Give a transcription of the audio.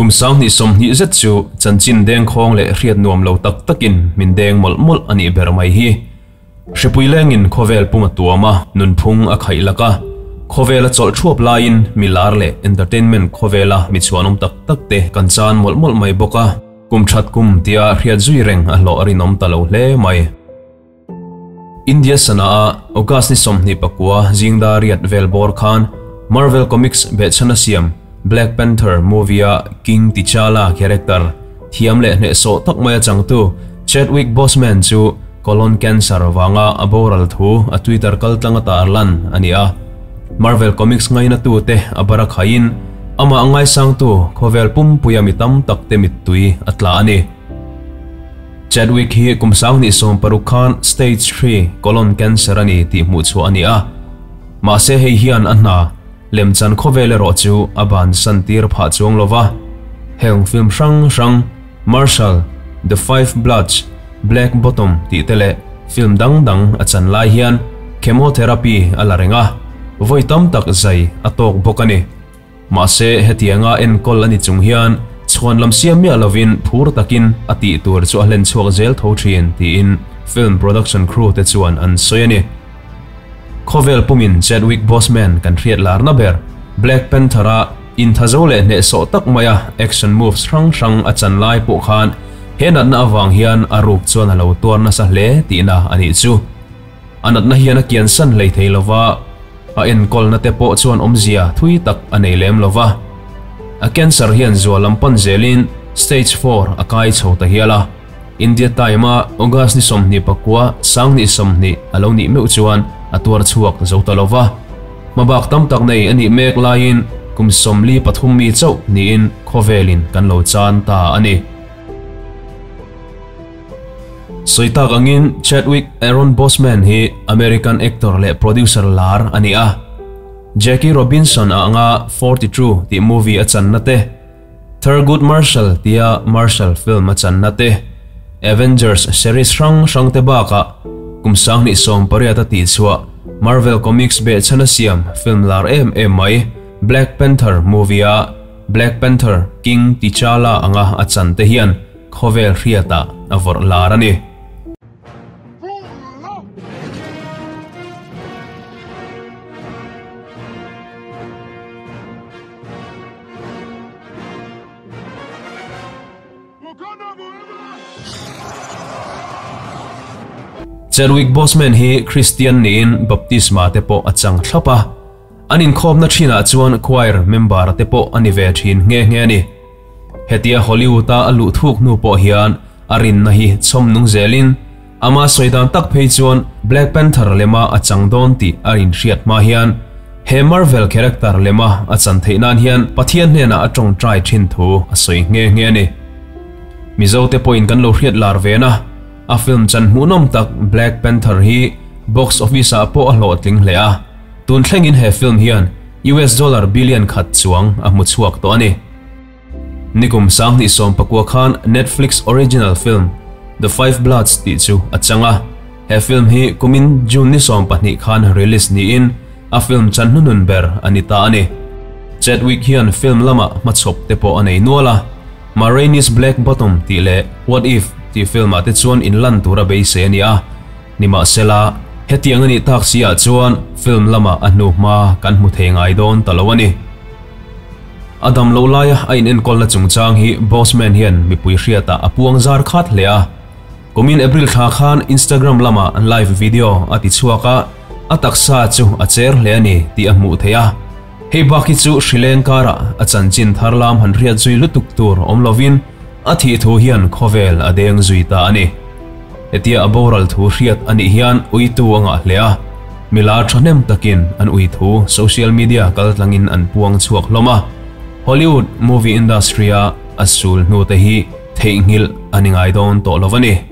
kum sang ni som ni zet chu, chan chin deng khong le riat nuam lo tak takin, min deng mol mol ani ber mai hi. Hrepui lengin khovel puma tuama nun phung a khai laka. Khovela chol thuap lain milar le entertainment khovela mi chuanom tak tak te kan chan mol mol mai boka kum that kum tia riat zui reng a lo ari nom talo hle mai. India sana a, ogas ni som ni pakwa jingda riat velbor khan, Marvel Comics be chana siam Black Panther movie King T'Challa character. Thiam le ne so tak mai chang tu. Chadwick Boseman chu colon cancer wanga aboral thu a Twitter kal tanga tar lan ania Marvel Comics ngai na tu te abara khain ama angai sang tu, khovel pum puya mitam tak mit tui atla ani. Chadwick hi kum sang ni som parukhan stage 3 colon cancer ani ti mu chu ania ma se hei hian anna lem chan kho vele ro chu aban san tir pha chuang lova. Heng film sang sang marshall, the five bloods, black bottom ti tele film dang dang, a chan lai hian, chemotherapy ala renga. Voi tam tak zai atok bokani ma se hetianga en kol ani chung hian, chuan lam siam mi alovin phur takin ati tur chu alen chuak zel tho thin ti in. Film production crew te chuan an soyani Khovel pumin, Chadwick Boseman, kan riat lar na ber. Black Panther a in thazole ne so tak maya action moves rang rang a chan lai po khan. Henat na awang hian aruk chuan alo tuar na sa hle, ti na ani chu. Anat na hian a kian san lei thei lova a en kol na te po chuan omzia thui tak anei lem lova a cancer hian zualam pan zelin, stage 4 akai chhota hiala. India taima ogas ni som ni pakwa sang ni som ni alo ni meu chuan. Atuar chuak zo talova mabak tam tak nei ani mek lain kum somli pathum mi chau ni in khovelin kan lo ta ani. Soita gangin Chadwick Aaron Boseman hi American actor le producer lar ani a. Jackie Robinson a nga 42 ti movie a chan nate Thurgood Marshall tia Marshall film a chan nate Avengers series rang rang te baka kum sang ni som pariata ti chua, Marvel Comics be chana siam, film lar em em mai, Black Panther movie a, Black Panther King T'Challa anga achan te hian khovel riata avor larani Chadwick Boseman hi Christian niin baptisma te po achang thlapa anin khom na thina ah chuan choir member te po ani ve thin nge nge ni hetia Hollywood a alu thuk nu po hian arin na hi chom nung zelin ama soidan tak phei chuan Black Panther lema achang don ti arin riat ma hian. He Marvel character lema achan theinan hian pathian hena atong try thin thu asoi nge nge ni mizo te point kan lo riat lar ve na a film chan hmunom tak Black Panther hi box office a po a lo tling hle a. Tun thlengin he film hian US dollar billion khat chuang a mu chuak to ani nikum sang ni som pakua khan Netflix original film The Five Bloods ti chu achanga he film hi kumin June ni som pahni khan release ni in a film chan hunun ber anita ani Chadwick hian film lama machop te po anei nuala Marainis Black Bottom ti le What If ti film ate chuan in lan tura be se ania nima sela hetiang ani tak sia chuan film lama anu ma kan mu the ngai don talawani adam lo laia ain en kol la chungchang hi bossman hian mi pui hriata apuang zar khat lea komin april kha khan instagram lama an live video ati chuaka ataksa chu acher le ani ti amu theya hei baki chu sri lanka ra achan chin tharlam han riat zui lutuk tur omlovin a thi thu hian khovel adeng zui ta ani etia aboral thu hriat ani hian ui tu anga hlea mila thanem takin an ui thu social media kal tlangin an puang chuak loma hollywood movie industry a asul nu te hi theingil aningai don to lovani